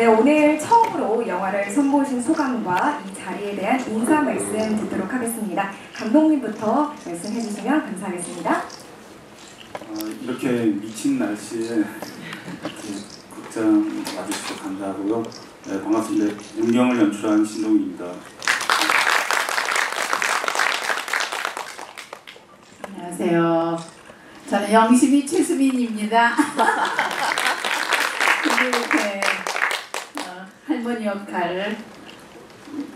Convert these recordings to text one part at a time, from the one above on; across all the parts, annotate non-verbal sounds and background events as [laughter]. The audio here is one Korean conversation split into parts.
네, 오늘 처음으로 영화를 선보신 소감과 이 자리에 대한 인사 말씀 듣도록 하겠습니다. 감독님부터 말씀해 주시면 감사하겠습니다. 어, 이렇게 미친 날씨에 이렇게 극장 와주셔서 감사하고요. 네, 반갑습니다. 문경을 연출한 신동입니다. 안녕하세요. 저는 영심이 최수민입니다. [laughs] 근데 이렇게 어, 할머니 역할을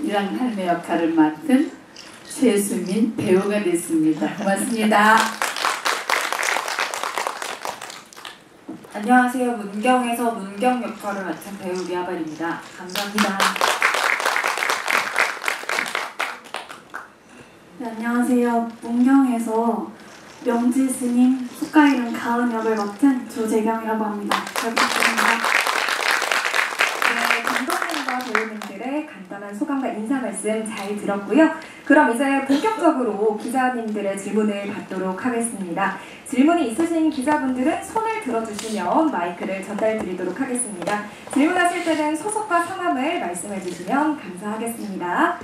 이랑 할매 역할을 맡은 최수민 배우가 됐습니다. 고맙습니다. 안녕하세요. 문경에서 문경 역할을 맡은 배우 미아발입니다. 감사합니다. 네, 안녕하세요. 문경에서 명지 스님, 숙가 이름 가은 역을 맡은 조재경이라고 합니다. 잘부탁드립니다. 네, 감독님과 배우님들의 간단한 소감과 인사 말씀 잘 들었고요. 그럼 이제 본격적으로 기자님들의 질문을 받도록 하겠습니다. 질문이 있으신 기자분들은 손을 들어주시면 마이크를 전달 드리도록 하겠습니다. 질문하실 때는 소속과 성함을 말씀해 주시면 감사하겠습니다.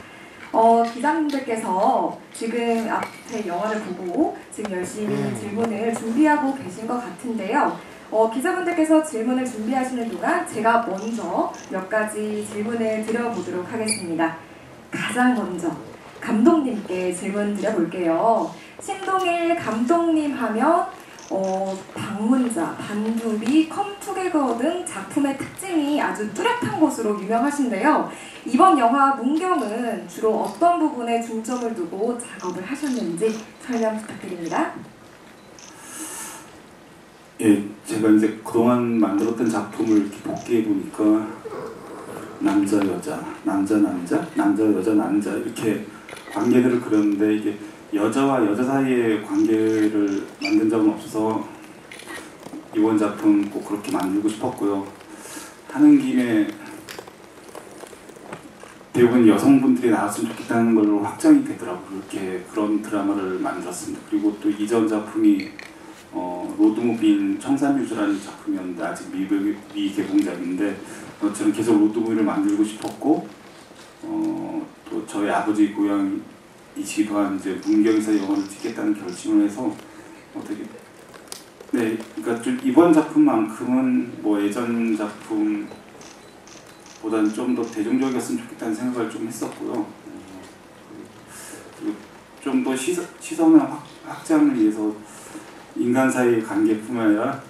어, 기자님들께서 지금 앞에 영화를 보고 지금 열심히 질문을 준비하고 계신 것 같은데요. 어, 기자분들께서 질문을 준비하시는 동안 제가 먼저 몇 가지 질문을 드려보도록 하겠습니다. 가장 먼저 감독님께 질문 드려볼게요. 신동일 감독님 하면 어, 방문자, 반두비, 컴투게더 등 작품의 특징이 아주 뚜렷한 것으로 유명하신데요. 이번 영화 문경은 주로 어떤 부분에 중점을 두고 작업을 하셨는지 설명 부탁드립니다. 예, 제가 이제 그동안 만들었던 작품을 이렇게 복귀해 보니까 남자 여자, 남자 남자, 남자 여자 남자 이렇게 관계들을 그렸는데 이게 여자와 여자 사이의 관계를 만든 적은 없어서 이번 작품 꼭 그렇게 만들고 싶었고요. 하는 김에 대부분 여성분들이 나왔으면 좋겠다는 걸로 확정이 되더라고요. 그렇게 그런 드라마를 만들었습니다. 그리고 또 이전 작품이 어, 로드무비인 청산, 유수라는 작품이었는데 아직 미, 미 개봉작인데 어, 저는 계속 로드무비를 만들고 싶었고 어, 또 저희 아버지 고향이시기도 한 이제 문경에서 영화를 찍겠다는 결심을 해서 어떻게 네, 그러니까 좀 이번 작품만큼은 뭐 예전 작품보다는 좀 더 대중적이었으면 좋겠다는 생각을 좀 했었고요. 어, 그리고 좀더 시선을 확, 확장을 위해서 인간 사이의 관계뿐만 아니라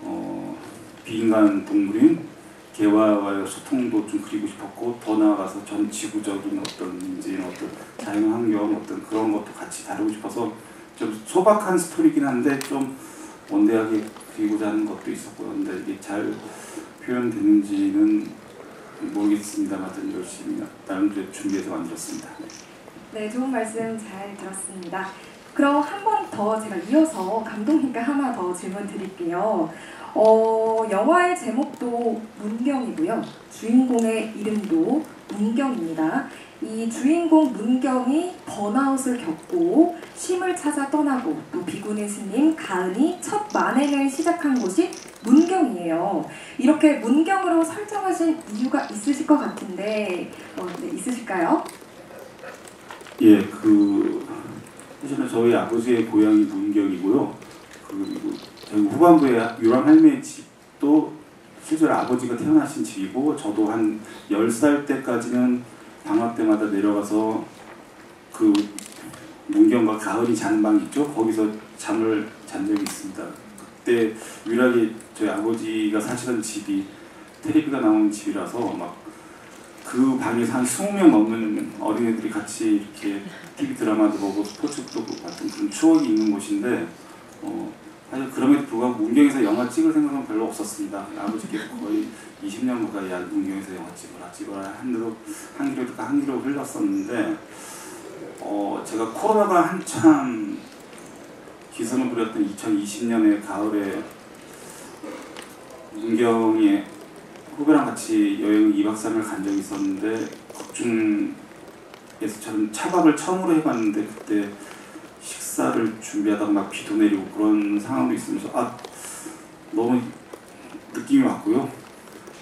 어, 비인간 동물인 개와와의 소통도 좀 그리고 싶었고 더 나아가서 전 지구적인 어떤 이제 어떤 자연 환경 어떤 그런 것도 같이 다루고 싶어서 좀 소박한 스토리긴 한데 좀 원대하게 그리고자 하는 것도 있었고요. 근데 이게 잘 표현되는지는 모르겠습니다만 열심히 나름대로 준비해서 만들었습니다. 네, 좋은 말씀 잘 들었습니다. 그럼 한 번 더 제가 이어서 감독님께 하나 더 질문 드릴게요. 어, 영화의 제목도 문경이고요. 주인공의 이름도 문경입니다. 이 주인공 문경이 번아웃을 겪고 쉼을 찾아 떠나고 또 비구니 스님 가은이 첫 만행을 시작한 곳이 문경이에요. 이렇게 문경으로 설정하신 이유가 있으실 것 같은데 어, 네, 있으실까요? 예, 그 사실은 저희 아버지의 고향이 문경이고요. 그리고 저희 후반부에 유랑 할매 집도 실제로 아버지가 태어나신 집이고 저도 한 10살 때까지는 방학 때마다 내려가서 그 문경과 가을이 자는 방 있죠? 거기서 잠을 잔 적이 있습니다. 그때 유일하게 저희 아버지가 사시던 집이 테레비가 나오는 집이라서 막 그 방에서 한 20명 넘는 어린애들이 같이 이렇게 TV 드라마도 보고 스포츠도 같은 그런 추억이 있는 곳인데 어, 사실 그럼에도 불구하고 문경에서 영화 찍을 생각은 별로 없었습니다. 아버지께서 거의 20년 가까이 야 문경에서 영화 찍어라 찍어라 한대로 한 길로 한 길로 흘렀었는데 어, 제가 코로나가 한참 기승을 부렸던 2020년의 가을에 문경에 후배랑 같이 여행 2박 3일 간 적이 있었는데 국중 에서 저는 차박을 처음으로 해봤는데 그때 식사를 준비하다가 막 비도 내리고 그런 상황도 있으면서 아 너무 느낌이 왔고요.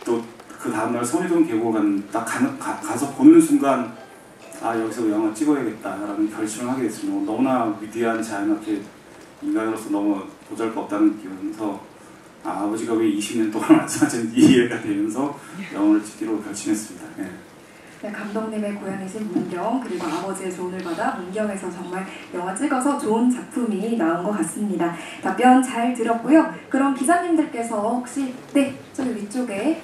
또 그 다음날 선의동 계곡은 딱 가, 가서 보는 순간 아 여기서 영화 찍어야겠다라는 결심을 하게 됐습니다. 너무나 위대한 자연학계 인간으로서 너무 보잘것없다는 느끼면서 아, 아버지가 왜 20년 동안 [laughs] 말씀하셨는지 이해가 되면서 영화를 찍기로 결심했습니다. 예. 네, 감독님의 고향이신 문경 그리고 아버지의 조언을 받아 문경에서 정말 영화 찍어서 좋은 작품이 나온 것 같습니다. 답변 잘 들었고요. 그럼 기자님들께서 혹시 네 저기 위쪽에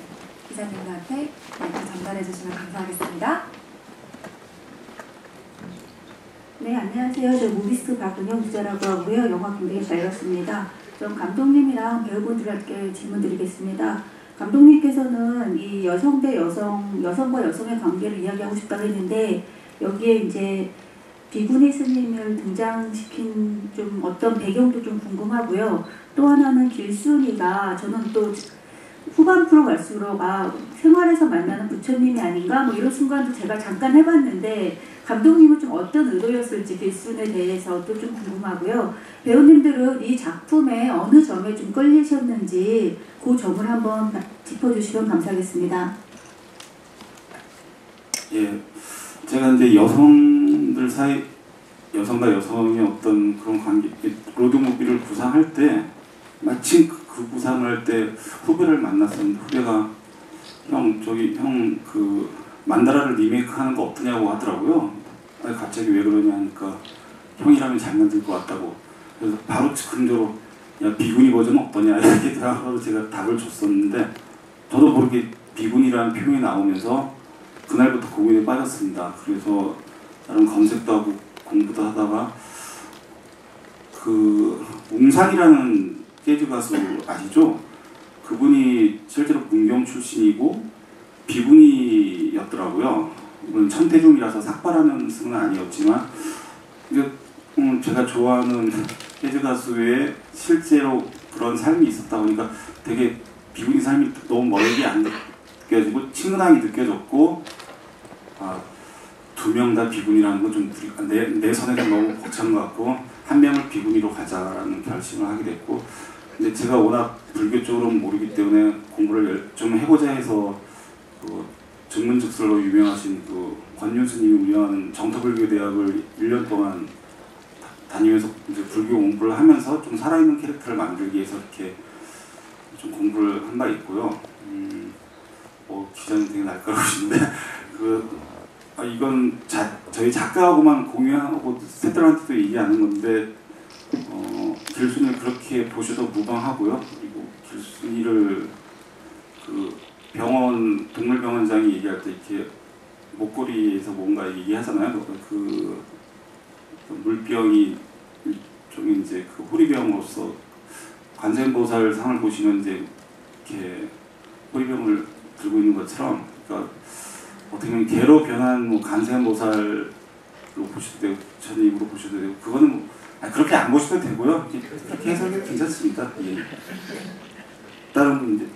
기자님들한테 마이크 전달해 주시면 감사하겠습니다. 네, 안녕하세요. 저 무비스 박은영 기자라고 하고요. 영화 굉장히 잘 봤습니다. 좀 감독님이랑 배우분들께 질문 드리겠습니다. 감독님께서는 이 여성 대 여성, 여성과 여성의 관계를 이야기하고 싶다고 했는데 여기에 이제 비구니 스님을 등장시킨 좀 어떤 배경도 좀 궁금하고요. 또 하나는 길순이가 저는 또 후반부로 갈수록 아 생활에서 만나는 부처님이 아닌가 뭐 이런 순간도 제가 잠깐 해봤는데 감독님은 좀 어떤 의도였을지 길순에 대해서도 좀 궁금하고요. 배우님들은 이 작품의 어느 점에 좀 끌리셨는지 그 점을 한번 짚어주시면 감사하겠습니다. 예, 제가 이제 여성들 사이 여성과 여성의 어떤 그런 관계 로드 무비를 구상할 때 마침 그, 그 구상을 할때 후배를 만났었는데 후배가 형 저기 형 그 만다라를 리메이크하는 거 어떠냐고 하더라고요. 아니, 갑자기 왜 그러냐 하니까 형이라면 잘 만들 것 같다고 그래서 바로 즉흥적으로 야 비구니 버전 어떠냐 이렇게 대답하고 제가 답을 줬었는데 저도 모르게 비구니라는 표현이 나오면서 그날부터 고민에 빠졌습니다. 그래서 다른 검색도 하고 공부도 하다가 그 웅산이라는 재즈 가수 아시죠? 그분이 실제로 문경 출신이고 비구니였더라고요. 물론 천태종이라서 삭발하는 승은 아니었지만 이제 음, 제가 좋아하는 재즈 가수의 실제로 그런 삶이 있었다 보니까 되게 비구니 삶이 너무 멀게 안 느껴지고 친근함이 느껴졌고 아, 두 명 다 비군이라는 건좀내 내 선에서 너무 벅찬 것 같고 한 명을 비군이로 가자라는 결심을 하게 됐고 근데 제가 워낙 불교 쪽으로는 모르기 때문에 공부를 열- 좀 해보자 해서 그 증문즉설로 유명하신 그 권유스님이 운영하는 정토불교 대학을 1년 동안 다- 다니면서 이제 불교 공부를 하면서 좀 살아있는 캐릭터를 만들기 위해서 이렇게 좀 공부를 한 바 있고요. 음, 뭐 기자님 되게 날카로우신데 [laughs] 그 아, 이건 자, 저희 작가하고만 공유하고 팬들한테도 얘기하는 건데 어, 길순이를 그렇게 보셔도 무방하고요. 그리고 길순이를 그 병원 동물병원장이 얘기할 때 이렇게 목걸이에서 뭔가 얘기하잖아요. 그, 그, 그 물병이 일종의 이제 그 호리병으로서 관세음보살 상을 보시면 이제 이렇게 호리병을 들고 있는 것처럼 그러니까 어떻게 보면 개로 변한 뭐 간세음보살로 보셔도 되고 부처님으로 보셔도 되고 그거는 뭐, 그렇게 안 보셔도 되고요. 이렇게 해석이 괜찮습니다. 예. 다른 분 이제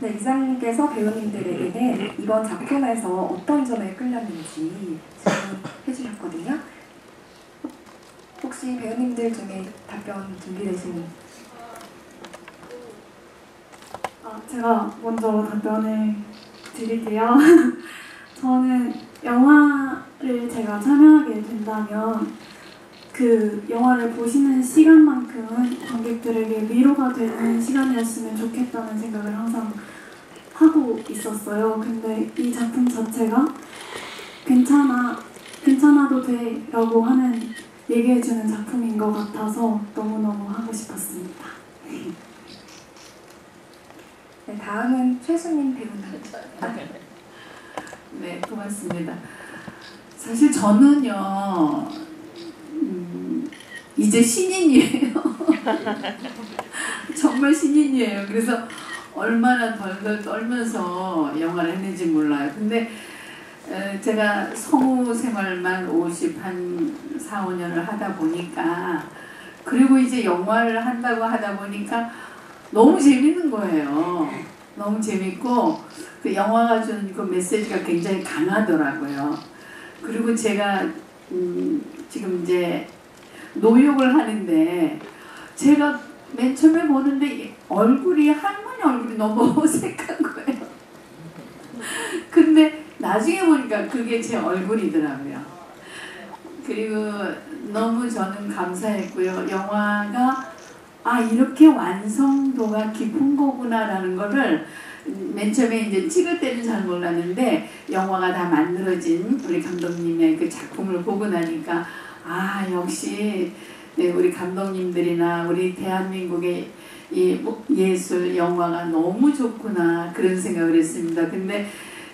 네, 이장님께서 배우님들에게는 이번 작품에서 어떤 점에 끌렸는지 질문해 주셨거든요. 혹시 배우님들 중에 답변 준비되신 아, 제가 먼저 답변을 드릴게요. [laughs] 저는 영화를 제가 참여하게 된다면 그 영화를 보시는 시간만큼은 관객들에게 위로가 되는 시간이었으면 좋겠다는 생각을 항상 하고 있었어요. 근데 이 작품 자체가 괜찮아, 괜찮아도 돼 라고 하는 얘기해주는 작품인 것 같아서 너무너무 하고 싶었습니다. [laughs] 네, 다음은 최수민 배우님. 네, 고맙습니다. 사실 저는요, 음, 이제 신인이에요. [laughs] 정말 신인이에요. 그래서 얼마나 덜덜 떨면서 영화를 했는지 몰라요. 근데 에, 제가 성우 생활만 50, 한 4, 5년을 하다 보니까 그리고 이제 영화를 한다고 하다 보니까 너무 재밌는 거예요. 너무 재밌고 그 영화가 준그 메시지가 굉장히 강하더라고요. 그리고 제가 음, 지금 이제 노역을 하는데 제가 맨 처음에 보는데 이 얼굴이 할머니 얼굴이 너무 [laughs] 어색한 거예요. 근데 나중에 보니까 그게 제 얼굴이더라고요. 그리고 너무 저는 감사했고요. 영화가 아 이렇게 완성도가 깊은 거구나라는 거를 맨 처음에 이제 찍을 때는 잘 몰랐는데 영화가 다 만들어진 우리 감독님의 그 작품을 보고 나니까 아 역시 네, 우리 감독님들이나 우리 대한민국의 이 뭐, 예술 영화가 너무 좋구나 그런 생각을 했습니다. 근데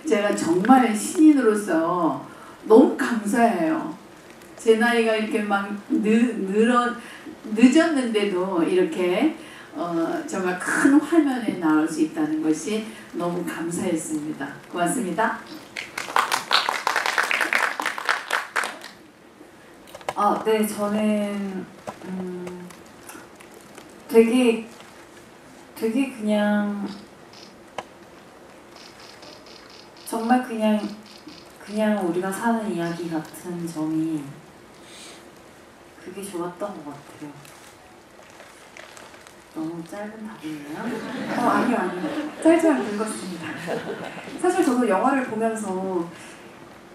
제가 정말 신인으로서 너무 감사해요. 제 나이가 이렇게 막 늦, 늘어, 늦었는데도 이렇게 어, 정말 큰 화면에 나올 수 있다는 것이 너무 감사했습니다. 고맙습니다. 아, 네, 저는 음, 되게 되게 그냥 정말 그냥 그냥 우리가 사는 이야기 같은 점이 그게 좋았던 것 같아요. 너무 짧은 답이네요. 어, 아니요, 아니요. 짧지만 굵었습니다. 사실 저도 영화를 보면서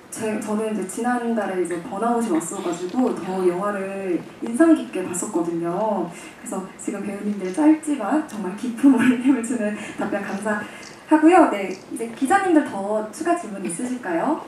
제, 저는 이제 지난달에 이제 번아웃이 왔어가지고 더 영화를 인상 깊게 봤었거든요. 그래서 지금 배우님들 짧지만 정말 깊은 울림을 주는 답변 감사하고요. 네, 이제 기자님들 더 추가 질문 있으실까요?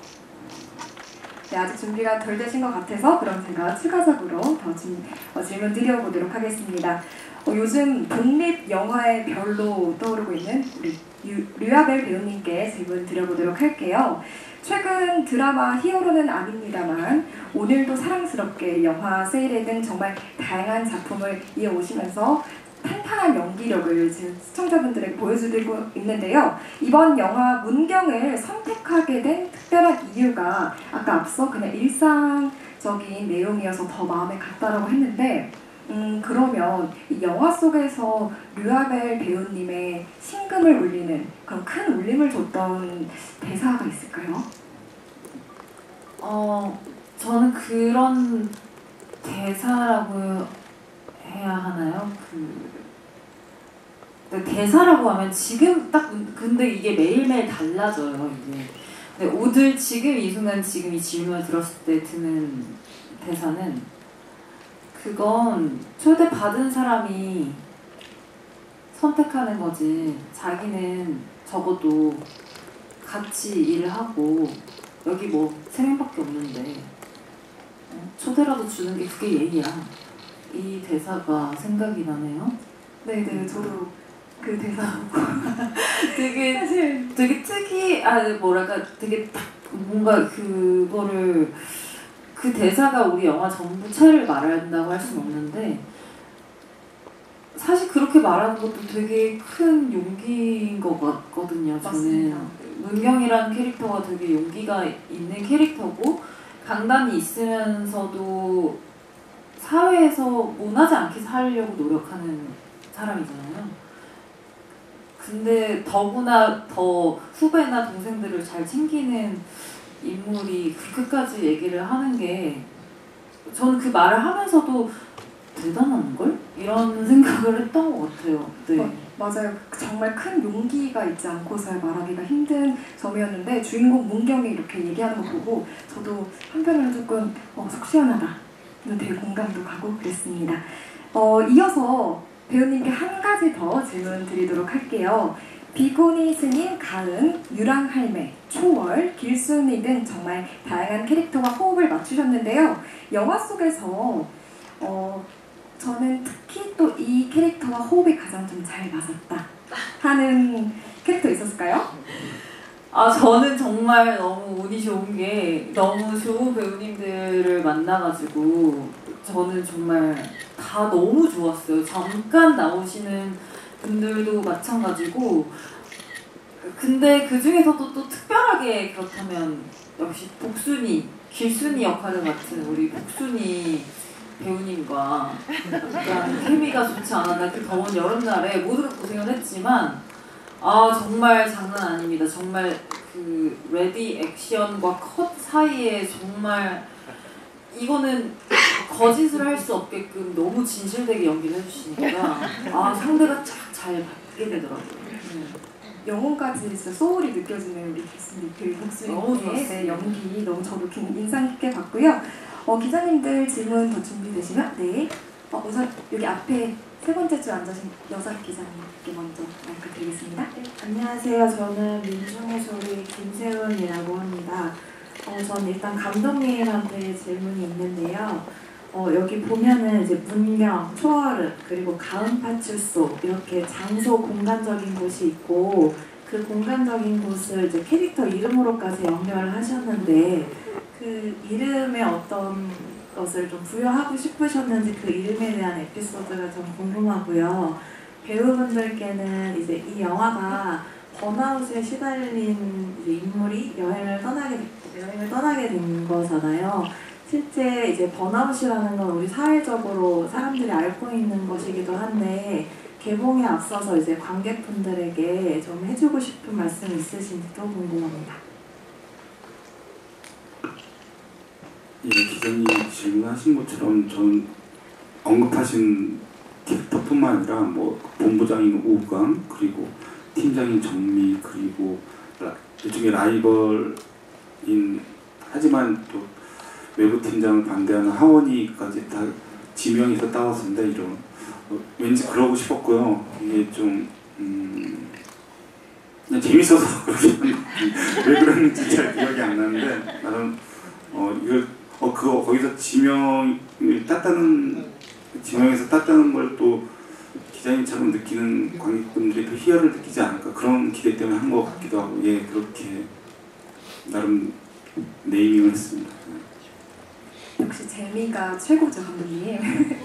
네, 아직 준비가 덜 되신 것 같아서 그럼 제가 추가적으로 더 질, 어, 질문 드려보도록 하겠습니다. 어, 요즘 독립 영화의 별로 떠오르고 있는 우리 유, 류아벨 배우님께 질문 드려보도록 할게요. 최근 드라마 히어로는 아닙니다만 오늘도 사랑스럽게 영화 세일에 등 정말 다양한 작품을 이어오시면서 탄탄한 연기력을 지금 시청자분들에게 보여주고 있는데요. 이번 영화 문경을 선택하게 된 특별한 이유가 아까 앞서 그냥 일상적인 내용이어서 더 마음에 갔다라고 했는데 음 그러면 이 영화 속에서 류아벨 배우님의 심금을 울리는 그런 큰 울림을 줬던 대사가 있을까요? 어, 저는 그런 대사라고 해야 하나요? 그 대사라고 하면 지금 딱 근데 이게 매일매일 달라져요 이게. 근데 오늘 지금 이 순간 지금 이 질문을 들었을 때 드는 대사는 그건 초대 받은 사람이 선택하는 거지. 자기는 적어도 같이 일을 하고 여기 뭐 세 명밖에 없는데 어, 초대라도 주는 게 그게 예의야. 이 대사가 생각이 나네요. 네네 저도 그 대사 [laughs] 되게 [laughs] 사실 되게 특이 아 뭐랄까 되게 딱 뭔가 그거를 그 대사가 우리 영화 전부 체를 말한다고 할 수는 없는데 사실 그렇게 말하는 것도 되게 큰 용기인 것 같거든요. 저는 문경이라는 캐릭터가 되게 용기가 있는 캐릭터고 강단이 있으면서도 사회에서 모나지 않게 살려고 노력하는 사람이잖아요. 근데 더구나 더 후배나 동생들을 잘 챙기는 인물이 그렇게까지 얘기를 하는 게 저는 그 말을 하면서도 대단한 걸 이런 [laughs] 생각을 했던 것 같아요. 네. 어, 맞아요. 정말 큰 용기가 있지 않고서 말하기가 힘든 점이었는데 주인공 문경이 이렇게 얘기하는 거 보고 저도 한편으로 조금 어, 속 시원하다. 되게 공감도 가고 그랬습니다. 어, 이어서 배우님께 한 가지 더 질문 드리도록 할게요. 비고니 스님, 가은, 유랑 할매, 초월, 길순이 등 정말 다양한 캐릭터와 호흡을 맞추셨는데요. 영화 속에서 어, 저는 특히 또 이 캐릭터와 호흡이 가장 좀 잘 맞았다 하는 캐릭터 있었을까요? 아 저는 정말 너무 운이 좋은 게 너무 좋은 배우님들을 만나가지고 저는 정말 다 너무 좋았어요. 잠깐 나오시는 분들도 마찬가지고 근데 그 중에서도 또 특별하게 그렇다면 역시 복순이 길순이 역할을 맡은 우리 복순이 배우님과 약간 케미가 좋지 않았나 그 더운 여름날에 모두가 고생을 했지만 아 정말 장난 아닙니다. 정말 그 ready action과 컷 사이에 정말 이거는 거짓을 할 수 없게끔 너무 진실되게 연기를 해주시니까 아 상대가 쫙잘 받게 되더라고요. 네. 영혼까지 진짜 소울이 느껴지는 우리 교수님 그 목소리의 좋았어요. 네, 연기 너무 저도 긴- 인상 깊게 봤고요. 어, 기자님들 질문 더 준비되시면 네. 어, 우선 여기 앞에 세 번째 줄 앉으신 여자 기자님께 먼저 마이크 드리겠습니다. 네, 안녕하세요. 저는 민중의 소리 김세훈이라고 합니다. 어, 전 일단 감독님한테 질문이 있는데요. 어, 여기 보면은 이제 문명, 초월음, 그리고 가은 파출소 이렇게 장소 공간적인 곳이 있고 그 공간적인 곳을 이제 캐릭터 이름으로까지 연결을 하셨는데 그 이름에 어떤 것을 좀 부여하고 싶으셨는지 그 이름에 대한 에피소드가 좀 궁금하고요. 배우분들께는 이제 이 영화가 번아웃에 시달린 인물이 여행을 떠나게 여행을 떠나게 된 거잖아요. 실제 이제 번아웃이라는 건 우리 사회적으로 사람들이 앓고 있는 것이기도 한데 개봉에 앞서서 이제 관객분들에게 좀 해주고 싶은 말씀 있으신지도 궁금합니다. 예, 기자님 질문하신 것처럼 전 언급하신 캐릭터뿐만 아니라 뭐 본부장인 오강 그리고 팀장인 정미 그리고 라- 일종의 라이벌인 하지만 또 외부 팀장을 반대하는 하원이까지 다 지명해서 따왔습니다. 이런 어, 왠지 그러고 싶었고요. 이게 좀 음, 재밌어서 [laughs] 왜 그랬는지 잘 기억이 안 나는데 나는 어 이걸 어 그거 거기서 지명을 땄다는 지명에서 땄다는 걸 또 기자님처럼 느끼는 관객분들이 또 희열을 느끼지 않을까 그런 기대 때문에 한 것 같기도 하고 예 그렇게 나름 네이밍을 했습니다. 역시 재미가 최고죠, 감독님. [laughs]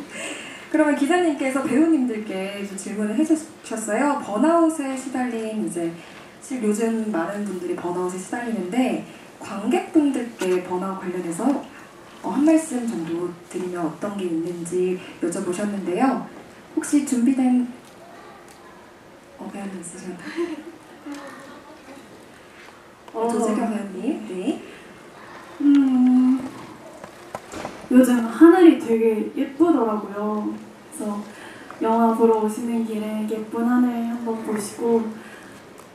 그러면 기자님께서 배우님들께 좀 질문을 해주셨어요. 번아웃에 시달린 이제 실 요즘 많은 분들이 번아웃에 시달리는데 관객분들께 번아웃 관련해서 어, 한 말씀 정도 드리면 어떤 게 있는지 여쭤보셨는데요. 혹시 준비된 어, 배우님 있으시면 [laughs] 어, 조재경 배우님, 네. 음, 요즘 하늘이 되게 예쁘더라고요. 그래서 영화 보러 오시는 길에 예쁜 하늘 한번 보시고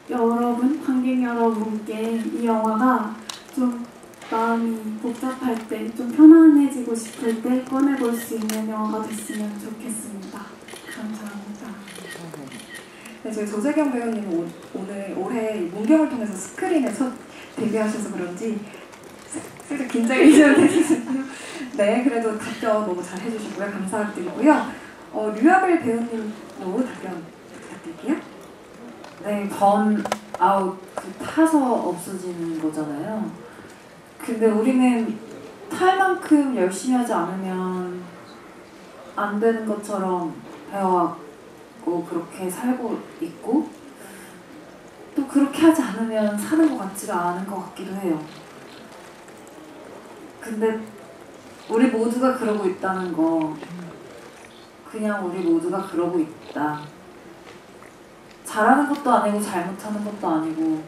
여러분, 관객 여러분께 이 영화가 좀 마음이 복잡할 때, 좀 편안해지고 싶을 때 꺼내볼 수 있는 영화가 됐으면 좋겠습니다. 감사합니다. 네, 저희 조재경 배우님은 오, 오늘 올해 문경을 통해서 스크린에 첫 데뷔하셔서 그런지 살짝 긴장이 좀 되시는데요. 네, 그래도 답변 너무 잘 해주셨고요. 감사드리고요. 어, 류아벨 배우님도 답변 부탁드릴게요. 네, 번 아웃 그 타서 없어지는 거잖아요. 근데 우리는 탈 만큼 열심히 하지 않으면 안 되는 것처럼 배워왔고 그렇게 살고 있고 또 그렇게 하지 않으면 사는 것 같지가 않은 것 같기도 해요. 근데 우리 모두가 그러고 있다는 거. 그냥 우리 모두가 그러고 있다. 잘하는 것도 아니고 잘못하는 것도 아니고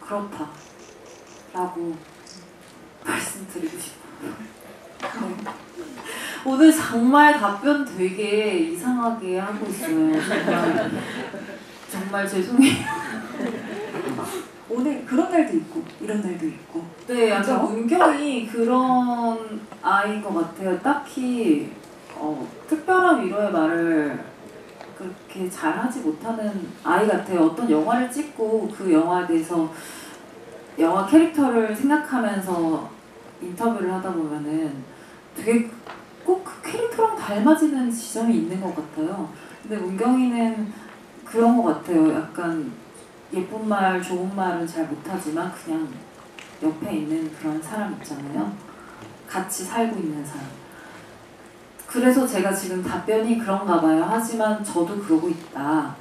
그렇다. 라고 말씀드리고 싶어요. 네. 오늘 정말 답변 되게 이상하게 하고 있어요 정말. 정말 죄송해요 오늘 그런 날도 있고 이런 날도 있고 네 약간 그죠? 문경이 그런 아이인 것 같아요 딱히 어, 특별한 위로의 말을 그렇게 잘하지 못하는 아이 같아요. 어떤 영화를 찍고 그 영화에 대해서 영화 캐릭터를 생각하면서 인터뷰를 하다 보면은 되게 꼭 그 캐릭터랑 닮아지는 지점이 있는 것 같아요. 근데 문경이는 그런 것 같아요. 약간 예쁜 말, 좋은 말은 잘 못하지만 그냥 옆에 있는 그런 사람 있잖아요. 같이 살고 있는 사람. 그래서 제가 지금 답변이 그런가 봐요. 하지만 저도 그러고 있다.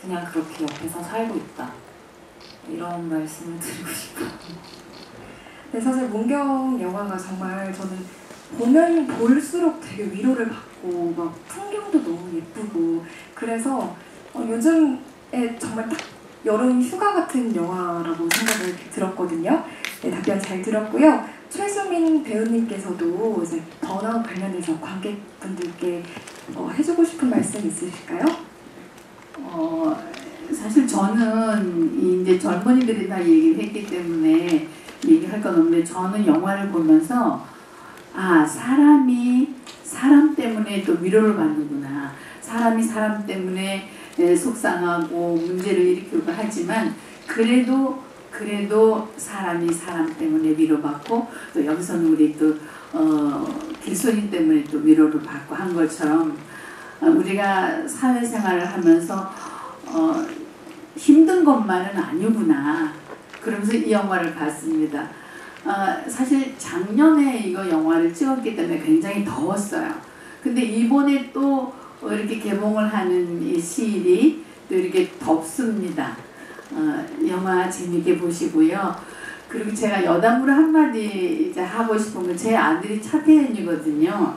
그냥 그렇게 옆에서 살고 있다. 이런 말씀을 드리고 싶어요. 네, 사실 문경 영화가 정말 저는 보면 볼수록 되게 위로를 받고 막 풍경도 너무 예쁘고 그래서 어, 요즘 에 정말 딱 여름 휴가 같은 영화라고 생각을 들었거든요. 네, 답변 잘 들었고요. 최수민 배우님께서도 이제 번아웃 관련해서 관객분들께 어, 해주고 싶은 말씀 있으실까요? 어, 사실 저는 이제 젊은이들이 다 얘기를 했기 때문에 얘기할 건 없는데 저는 영화를 보면서 아 사람이 사람 때문에 또 위로를 받는구나 사람이 사람 때문에 에, 속상하고 문제를 일으키고 하지만 그래도 그래도 사람이 사람 때문에 위로받고 또 여기서는 우리 또 어, 길손이 때문에 또 위로를 받고 한 것처럼 어, 우리가 사회생활을 하면서 어, 힘든 것만은 아니구나. 그러면서 이 영화를 봤습니다. 어, 사실 작년에 이거 영화를 찍었기 때문에 굉장히 더웠어요. 근데 이번에 또 이렇게 개봉을 하는 이 시일이 또 이렇게 덥습니다. 어, 영화 재밌게 보시고요. 그리고 제가 여담으로 한마디 이제 하고 싶은 건 제 아들이 차태현이거든요.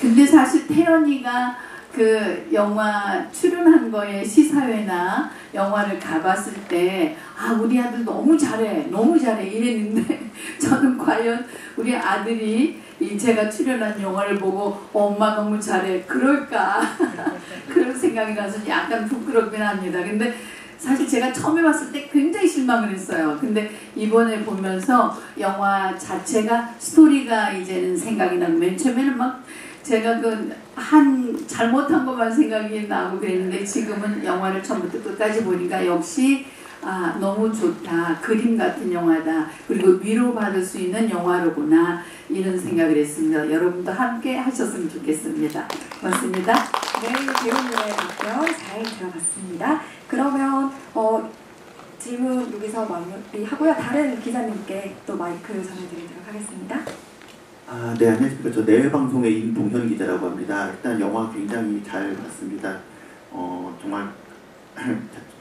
근데 사실 태연이가 그 영화 출연한 거에 시사회나 영화를 가봤을 때 아 우리 아들 너무 잘해 너무 잘해 이랬는데 [laughs] 저는 과연 우리 아들이 이 제가 출연한 영화를 보고 어, 엄마 너무 잘해 그럴까? [laughs] 그런 생각이 나서 약간 부끄럽긴 합니다. 근데 사실 제가 처음에 봤을 때 굉장히 실망을 했어요. 근데 이번에 보면서 영화 자체가 스토리가 이제는 생각이 나고 맨 처음에는 막 제가 그 한 잘못한 것만 생각이 나고 그랬는데 지금은 영화를 처음부터 끝까지 보니까 역시 아 너무 좋다 그림 같은 영화다 그리고 위로받을 수 있는 영화로구나 이런 생각을 했습니다 여러분도 함께 하셨으면 좋겠습니다 고맙습니다 네, 배우님의 답변 잘 들어봤습니다. 그러면 어, 질문 여기서 마무리하고요. 다른 기자님께 또 마이크 전해드리도록 하겠습니다. 아, 네, 안녕하십니까. 저 내외방송의 임동현 기자라고 합니다. 일단 영화 굉장히 잘 봤습니다. 어, 정말 [clears throat]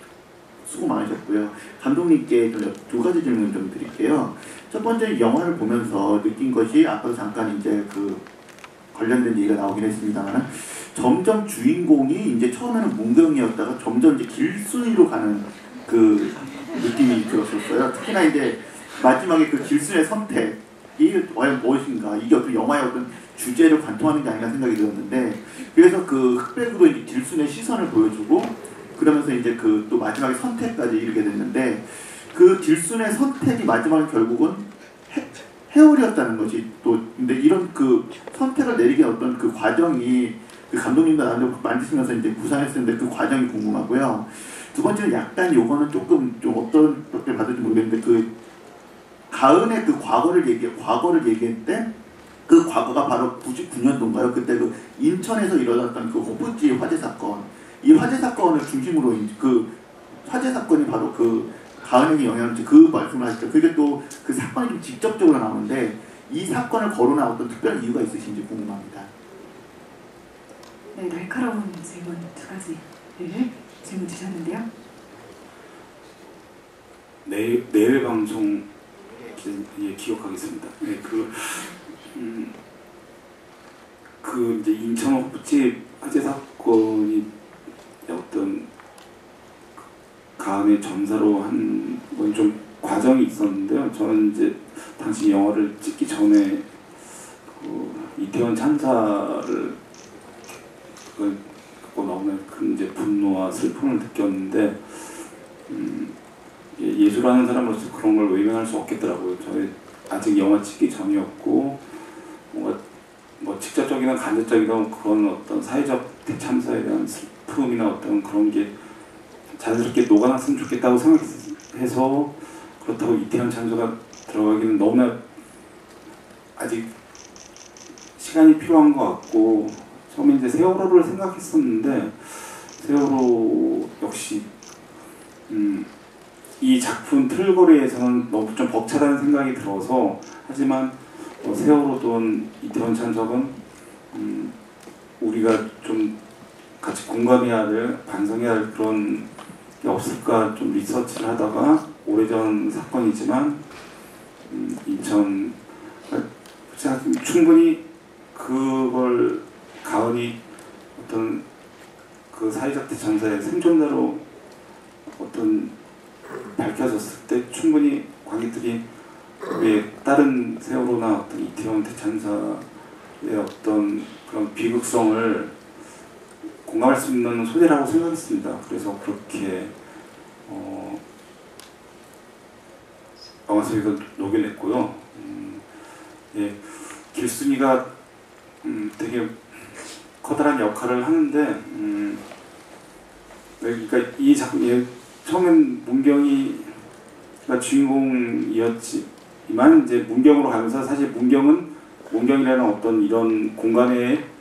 수고 많으셨고요. 감독님께 좀두 가지 질문 좀 드릴게요. 첫 번째 영화를 보면서 느낀 것이 아까도 잠깐 이제 그 관련된 얘기가 나오긴 했습니다만 점점 주인공이 이제 처음에는 문경이었다가 점점 이제 길순이로 가는 그 느낌이 들었었어요. 특히나 이제 마지막에 그 길순의 선택이 과연 무엇인가 이게 어떤 영화의 어떤 주제를 관통하는 게 아닌가 생각이 들었는데 그래서 그 흑백으로 이제 길순의 시선을 보여주고 그러면서 이제 그 또 마지막에 선택까지 이르게 됐는데 그 딜순의 선택이 마지막에 결국은 해, 해월이었다는 것이 또 근데 이런 그 선택을 내리게 어떤 그 과정이 그 감독님과 나도 만드시면서 이제 구상했었는데 그 과정이 궁금하고요. 두 번째는 약간 요거는 조금 좀 어떤 것들 받을지 모르겠는데 그 가은의 그 과거를 얘기 과거를 얘기했을 때그 과거가 바로 99년도인가요? 그때 그 인천에서 일어났던 그 호프지 화재 사건. 이 화재 사건을 중심으로 이- 그 화재 사건이 바로 그 가은에게 영향을 주- 그 말씀을 하시죠. 그게 또 그 사건이 좀 직접적으로 나오는데 이 사건을 거론한 어떤 특별한 이유가 있으신지 궁금합니다. 네, 날카로운 질문 두 가지를 질문 주셨는데요. 내일 내일 방송 기- 예, 기억하겠습니다. 네, 그, 음, 그 이제 인천 호프집 화재 사건이 어떤 가은의 점사로 한 건 좀 과정이 있었는데요. 저는 이제 당시 영화를 찍기 전에 그 이태원 참사를 그 갖고 너무 큰 이제 분노와 슬픔을 느꼈는데 음, 예, 예술하는 사람으로서 그런 걸 외면할 수 없겠더라고요. 저희 아직 영화 찍기 전이었고 뭔가 뭐 직접적이나 간접적이나 그런 어떤 사회적 대참사에 대한 슬픔이나 어떤 그런 게 자연스럽게 녹아났으면 좋겠다고 생각해서 그렇다고 이태원 참사가 들어가기는 너무나 아직 시간이 필요한 것 같고 처음에 이제 세월호를 생각했었는데 세월호 역시 음, 이 작품 틀거리에서는 너무 좀 벅차다는 생각이 들어서 하지만 어, 세월호든 이태원 참석은 음, 우리가 좀 같이 공감해야 될 반성해야 할 그런 게 없을까 좀 리서치를 하다가 오래전 사건이지만 음, 인천 제가 충분히 그걸 가은이 어떤 그 사회적 대참사의 생존자로 어떤 밝혀졌을 때 충분히 관객들이 왜 다른 세월호나 어떤 이태원 대참사의 어떤 그런 비극성을 공감할 수 있는 소재라고 생각했습니다. 그래서 그렇게 어, 영화 속에서 녹여냈고요. 음, 예, 길순이가 음, 되게 커다란 역할을 하는데 음, 네, 그러니까 이 작품 예, 처음엔 문경이가 주인공이었지만 이제 문경으로 가면서 사실 문경은 문경이라는 어떤 이런 공간의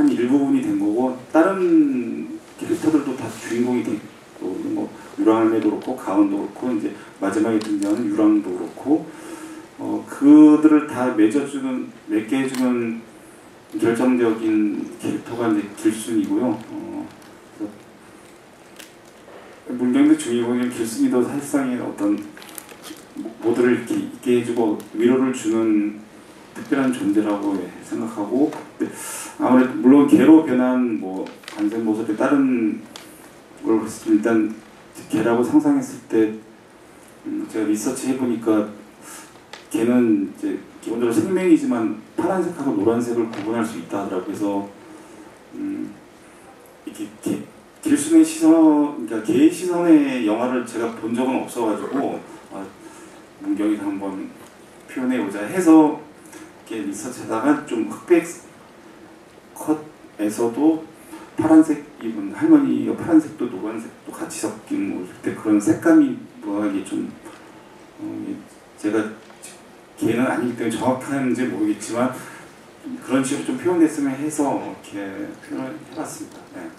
한 일부분이 된 거고 다른 캐릭터들도 다 주인공이 되고 뭐 유랑할매도 그렇고 가은도 그렇고 이제 마지막에 등장하는 유랑도 그렇고 어, 그들을 다 맺어주는 맺게 해주는 결정적인 캐릭터가 이제 길순이고요. 어, 문경도 주인공인 길순이도 사실상의 어떤 모두를 이렇게 있게 해주고 위로를 주는 특별한 존재라고 예, 생각하고 근데 아무래도 물론 개로 변한 뭐 모습에 다른 걸 일단 개라고 상상했을 때 음, 제가 리서치 해보니까 개는 이제 기본적으로 생명이지만 파란색하고 노란색을 구분할 수 있다 하더라고요. 그래서 음, 이렇게 개, 길순의 시선, 그러니까 개의 시선의 영화를 제가 본 적은 없어가지고 아, 문경이를 한번 표현해보자 해서 이렇게 리서치하다가 좀 흑백 컷에서도 파란색 입은 할머니가 파란색도 노란색도 같이 섞인 뭐 그때 그런 색감이 뭐하게 좀 어, 제가 개는 아니기 때문에 정확한지 모르겠지만 그런 식으로 좀 표현됐으면 해서 이렇게 표현을 해봤습니다. 네.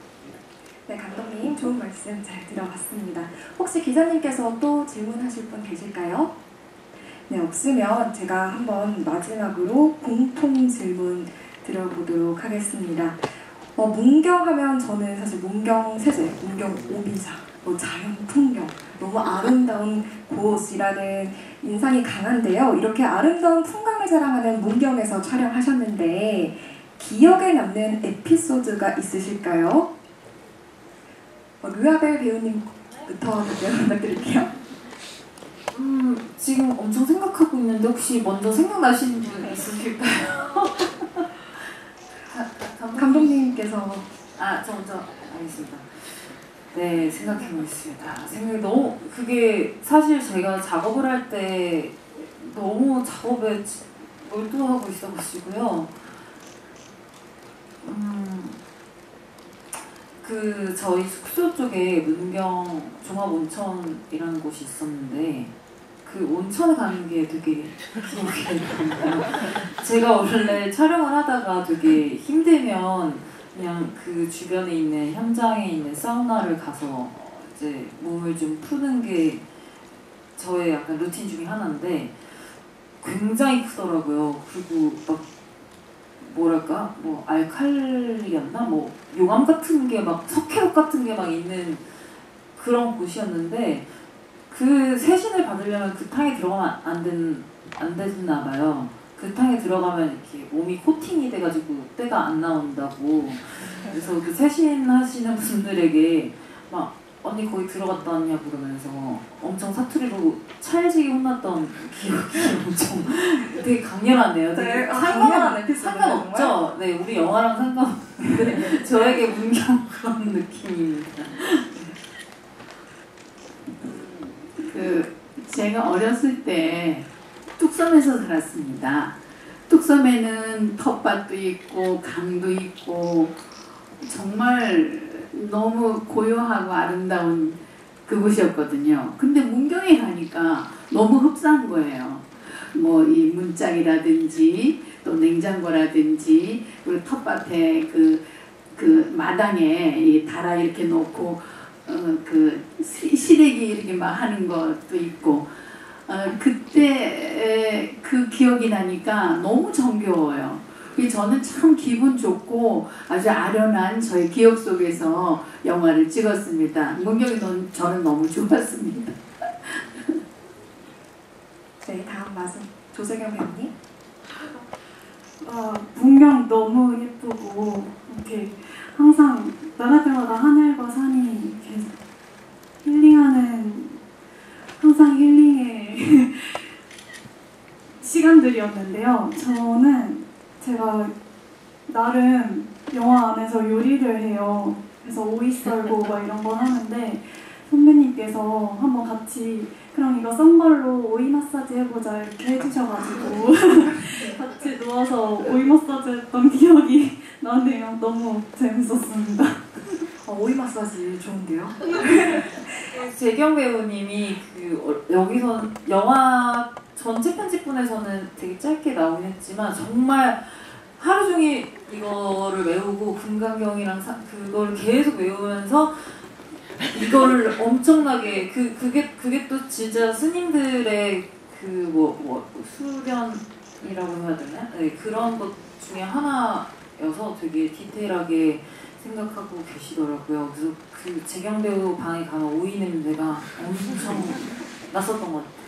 네, 감독님 좋은 말씀 잘 들어봤습니다. 혹시 기자님께서 또 질문하실 분 계실까요? 네, 없으면 제가 한번 마지막으로 공통 질문 드려보도록 하겠습니다. 어, 문경하면 저는 사실 문경 세제, 문경 오비사, 뭐 자연 풍경, 너무 아름다운 곳이라는 인상이 강한데요. 이렇게 아름다운 풍광을 자랑하는 문경에서 촬영하셨는데 기억에 남는 에피소드가 있으실까요? 어, 르아벨 배우님부터 답변 [laughs] 부탁드릴게요. 음, 지금 엄청 생각하고 있는데 혹시 먼저 생각나시는 분 있으실까요? 가- [laughs] 가- 감독님께서 아, 저 먼저 알겠습니다. 네, 생각해보겠습니다. 생각이 너무 그게 사실 제가 작업을 할 때 너무 작업에 지- 몰두하고 있어가지고요. 음, 그 저희 숙소 쪽에 문경 종합 온천이라는 곳이 있었는데 그 온천 가는 게 되게. 제가 원래 촬영을 하다가 되게 힘들면 그냥 그 주변에 있는 현장에 있는 사우나를 가서 이제 몸을 좀 푸는 게 저의 약간 루틴 중에 하나인데 굉장히 크더라고요. 그리고 막 뭐랄까 뭐 알칼리였나 뭐 용암 같은 게 막 석회로 같은 게 막 있는 그런 곳이었는데 그 세신을 받으려면 그 탕에 들어가면 안, 된, 안 됐나 봐요. 그 탕에 들어가면 이렇게 몸이 코팅이 돼가지고 때가 안 나온다고. 그래서 그 세신 하시는 분들에게 막 언니 거기 들어갔다 왔냐 그러면서 엄청 사투리로 찰지게 혼났던 기억이 [laughs] 엄청 되게 강렬하네요. 되게 네, 아, 에피소드네요, 상관없죠. 네, 우리 영화랑 상관없는데 [laughs] 저에게 문경 그런 느낌입니다. 그 제가 어렸을 때 뚝섬에서 살았습니다. 뚝섬에는 텃밭도 있고 강도 있고 정말 너무 고요하고 아름다운 그곳이었거든요. 근데 문경에 가니까 너무 흡사한 거예요. 뭐 이 문짝이라든지 또 냉장고라든지 그리고 텃밭에 그, 그 마당에 이 달아 이렇게 놓고 어, 그 시- 시래기 이렇게 막 하는 것도 있고 어, 그때 그 기억이 나니까 너무 정겨워요. 저는 참 기분 좋고 아주 아련한 저의 기억 속에서 영화를 찍었습니다. 문경이 넌 저는 너무 좋았습니다. [laughs] 네, 다음 말씀 조세경 배우님. 아, 문경 너무 예쁘고 이렇게 항상 나갈 때마다 하늘과 산이 계속 힐링하는 항상 힐링의 [laughs] 시간들이었는데요. 저는 제가 나름 영화 안에서 요리를 해요. 그래서 오이 썰고 막 이런 걸 하는데 선배님께서 한번 같이 그럼 이거 썬 걸로 오이 마사지 해보자 이렇게 해주셔가지고 [laughs] 같이 누워서 오이 마사지 했던 기억이 나네요. 너무 재밌었습니다. [laughs] 어, 오이 마사지 좋은데요? [laughs] 재경 배우님이 그 어, 여기서 영화 전체 편집분에서는 되게 짧게 나오긴 했지만 정말 하루 종일 이거를 외우고 금강경이랑 사- 그거를 계속 외우면서 이거를 [laughs] 엄청나게 그 그게 그게 또 진짜 스님들의 그뭐 뭐 수련이라고 해야 되나? 네, 그런 것 중에 하나 여서 되게 디테일하게 생각하고 계시더라고요. 그래서 그 재경 배우 방에 가면 오이 냄새가 엄청 났었던 것 같아요.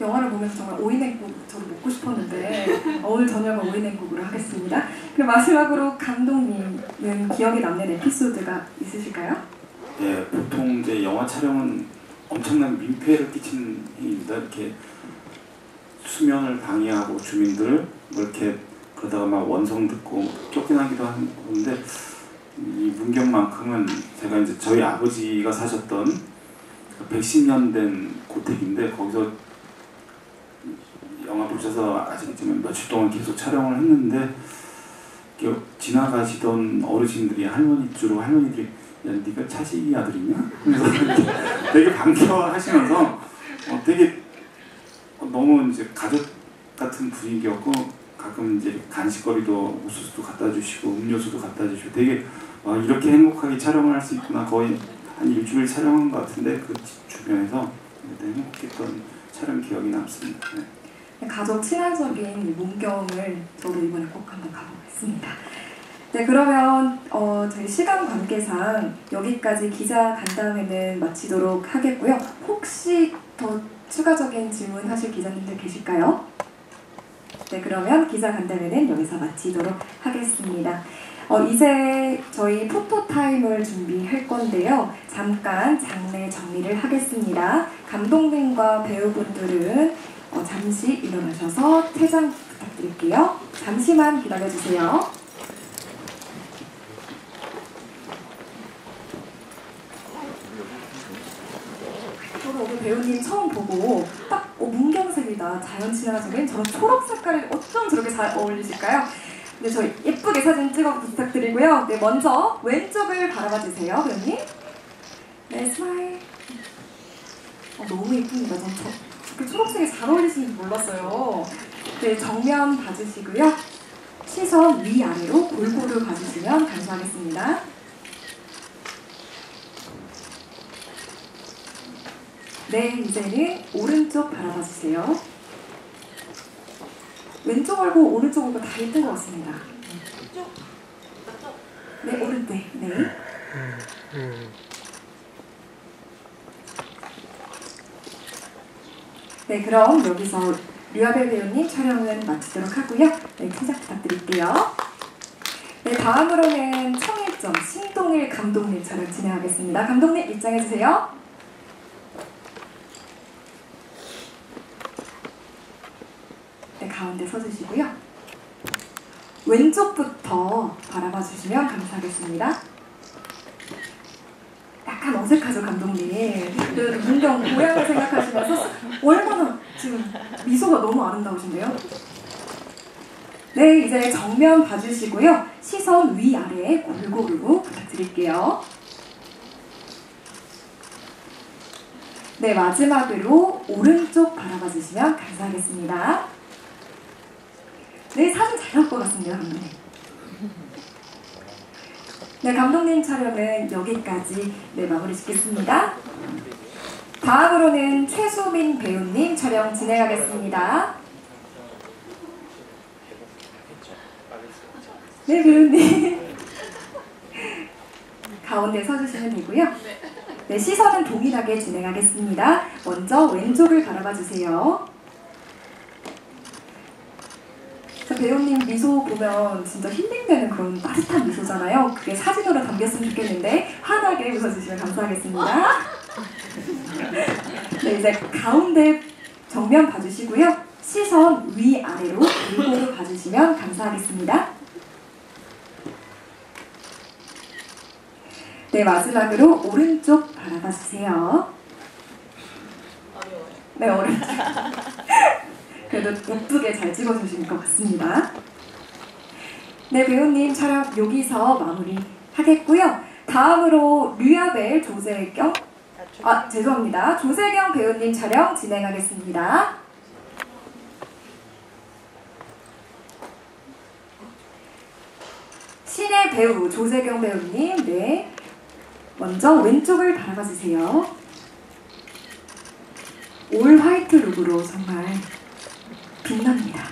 영화를 보면서 정말 오이냉국 저도 먹고 싶었는데 어, 오늘 저녁은 오이냉국으로 하겠습니다. 그리고 마지막으로 감독님은 기억에 남는 에피소드가 있으실까요? 예, 보통 이제 영화 촬영은 엄청난 민폐를 끼치는 행위입니다. 이렇게 수면을 방해하고 주민들 뭐 이렇게 그러다가 막 원성 듣고 쫓겨나기도 하는데 이 문경만큼은 제가 이제 저희 아버지가 사셨던 110년 된 고택인데 거기서 영화 보셔서 아시겠지만 며칠 동안 계속 촬영을 했는데 지나가시던 어르신들이 할머니 주로 할머니들이 야 네가 차식이 아들이냐? [laughs] 되게 반겨하시면서 어, 되게 어, 너무 이제 가족 같은 분위기였고 가끔 이제 간식거리도 옥수수도 갖다 주시고 음료수도 갖다 주시고 되게 와 이렇게 행복하게 촬영을 할 수 있구나 거의 한 일주일 촬영한 것 같은데 그집 주변에서 행복했던 촬영 기억이 남습니다. 네. 가족 친화적인 문경을 저도 이번에 꼭 한번 가보겠습니다. 네, 그러면 어, 저희 시간 관계상 여기까지 기자 간담회는 마치도록 하겠고요. 혹시 더 추가적인 질문 하실 기자님들 계실까요? 네, 그러면 기자 간담회는 여기서 마치도록 하겠습니다. 어, 이제 저희 photo time을 준비할 건데요. 잠깐 장내 정리를 하겠습니다. 감독님과 배우분들은 어, 잠시 일어나셔서 퇴장 부탁드릴게요. 잠시만 기다려주세요. 배우님 처음 보고 딱 어, 문경 색이다 자연 친화적인 저런 초록 색깔이 어쩜 저렇게 잘 어울리실까요? 네, 저희 예쁘게 사진 찍어 부탁드리고요. 네, 먼저 왼쪽을 바라봐 주세요, 배우님. 네, smile. 어, 너무 예쁩니다. 전 저, 초록색이 잘 어울리시는지 몰랐어요. 네, 정면 봐주시고요. 시선 위아래로 골고루 봐주시면 감사하겠습니다. 네, 이제는 오른쪽 바라봐 주세요. 왼쪽 얼굴, 오른쪽 얼굴 다 예쁜 것 같습니다. 네, 오른쪽. 네. 네, 그럼 여기서 류아벨 배우님 촬영은 마치도록 하고요. 네, 시작 부탁드릴게요. 네, 다음으로는 청일점 신동일 감독님 촬영 진행하겠습니다. 감독님 입장해 주세요. 가운데 서주시고요. 왼쪽부터 바라봐 주시면 감사하겠습니다. 약간 어색하죠, 감독님. 그 문경 고향을 생각하시면서 얼마나 지금 미소가 너무 아름다우신데요? 네, 이제 정면 봐주시고요. 시선 위아래에 골고루 부탁드릴게요. 네, 마지막으로 오른쪽 바라봐 주시면 감사하겠습니다. 네, 사진 잘 나올 것 같습니다, 감독님. 네, 감독님 촬영은 여기까지 네, 마무리 짓겠습니다. 다음으로는 최수민 배우님 촬영 진행하겠습니다. 네, 배우님. 가운데 서주시면 되고요. 네, 시선은 동일하게 진행하겠습니다. 먼저 왼쪽을 바라봐 주세요. 자, 배우님 미소 보면 진짜 힐링되는 그런 따뜻한 미소잖아요. 그게 사진으로 담겼으면 좋겠는데 환하게 웃어주시면 감사하겠습니다. [laughs] 네, 이제 가운데 정면 봐주시고요. 시선 위아래로 골고루 봐주시면 감사하겠습니다. 네, 마지막으로 오른쪽 바라봐 주세요. 네, 오른쪽. [laughs] 그래도 예쁘게 잘 찍어주신 것 같습니다. 네, 배우님 촬영 여기서 마무리 하겠고요. 다음으로 류야벨 조재경 아 죄송합니다. 조재경 배우님 촬영 진행하겠습니다. 신의 배우 조재경 배우님 네 먼저 왼쪽을 바라봐 주세요. 올 화이트 룩으로 정말 빛납니다.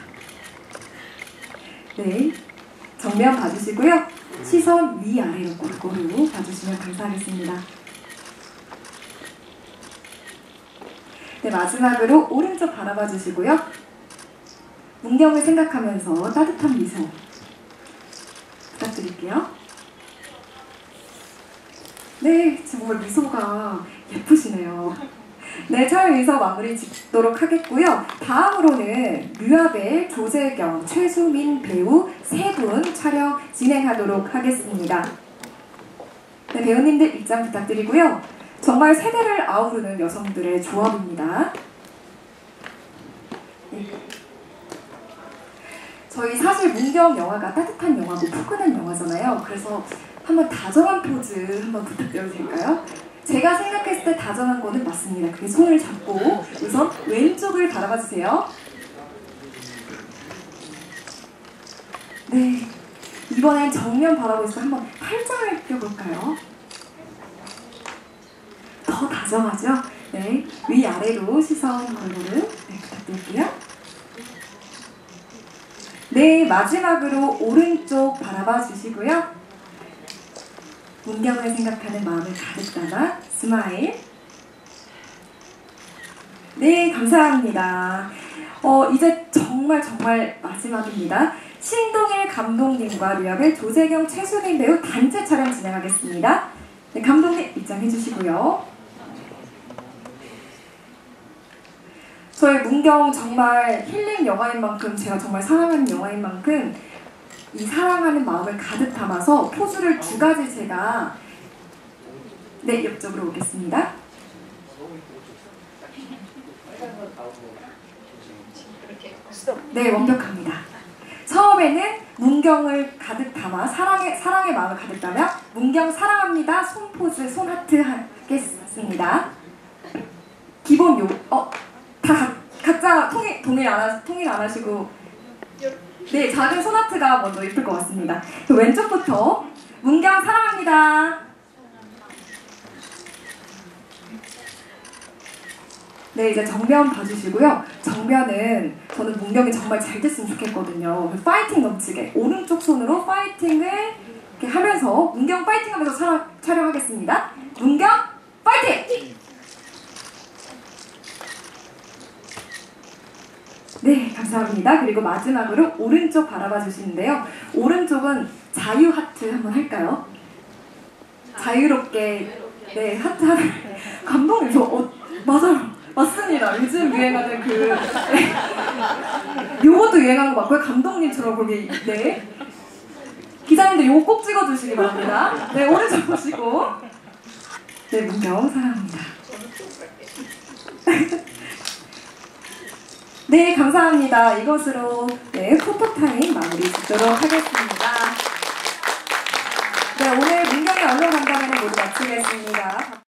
네 정면 봐주시고요. 시선 위아래로 골고루 봐주시면 감사하겠습니다. 네, 마지막으로 오른쪽 바라봐 주시고요. 문경을 생각하면서 따뜻한 미소 부탁드릴게요. 네, 정말 미소가 예쁘시네요. 네, 여기서 마무리 짓도록 하겠고요. 다음으로는 류아벨, 조재경, 최수민 배우 세 분 촬영 진행하도록 하겠습니다. 네, 배우님들 입장 부탁드리고요. 정말 세대를 아우르는 여성들의 조합입니다. 네. 저희 사실 문경 영화가 따뜻한 영화고 푸근한 영화잖아요. 그래서 한번 다정한 포즈 한번 부탁드려도 될까요? 제가 생각했을 때 다정한 거는 맞습니다. 그게 손을 잡고 우선 왼쪽을 바라봐 주세요. 네. 이번엔 정면 바라보고 있어 한번 팔짱을 껴볼까요? 더 다정하죠? 네. 위아래로 시선 골고루 네, 부탁드릴게요. 네, 마지막으로 오른쪽 바라봐 주시고요. 문경을 생각하는 마음을 가득 담아 smile. 네, 감사합니다. 어, 이제 정말 정말 마지막입니다. 신동일 감독님과 류아벨 조재경, 최수민 배우 단체 촬영 진행하겠습니다. 네, 감독님 입장해 주시고요. 저희 문경 정말 힐링 영화인 만큼 제가 정말 사랑하는 영화인 만큼 이 사랑하는 마음을 가득 담아서 포즈를 두 가지 제가 네 옆쪽으로 오겠습니다. 네 완벽합니다. 처음에는 문경을 가득 담아 사랑의 사랑의 마음을 가득 담아 문경 사랑합니다 손 포즈 손 하트 하겠습니다. 기본 요 어 다 각자 통일 동일 안 하, 통일 안 하시고 네 작은 손 하트가 먼저 예쁠 것 같습니다. 그 왼쪽부터 문경 사랑합니다. 네, 이제 정면 봐주시고요. 정면은 저는 문경이 정말 잘 됐으면 좋겠거든요. 파이팅 넘치게 오른쪽 손으로 파이팅을 이렇게 하면서 문경 파이팅 하면서 촬영, 촬영하겠습니다. 문경 파이팅! 네, 감사합니다. 그리고 마지막으로 오른쪽 바라봐 주시는데요. 오른쪽은 자유 하트 한번 할까요? 자유롭게 네 하트 하트 감독님 저 어, 맞아요. 맞습니다. 요즘 유행하는 그 네. 요것도 유행하는 거 맞고요. 감독님처럼 거기 네 기자님들 요거 꼭 찍어주시기 바랍니다. 네 오른쪽 보시고 네 문경 사랑합니다. [laughs] 네 감사합니다. 이것으로 네 포토타임 마무리 짓도록 하겠습니다. 네 오늘 문경의 언론 간담회는 모두 마치겠습니다.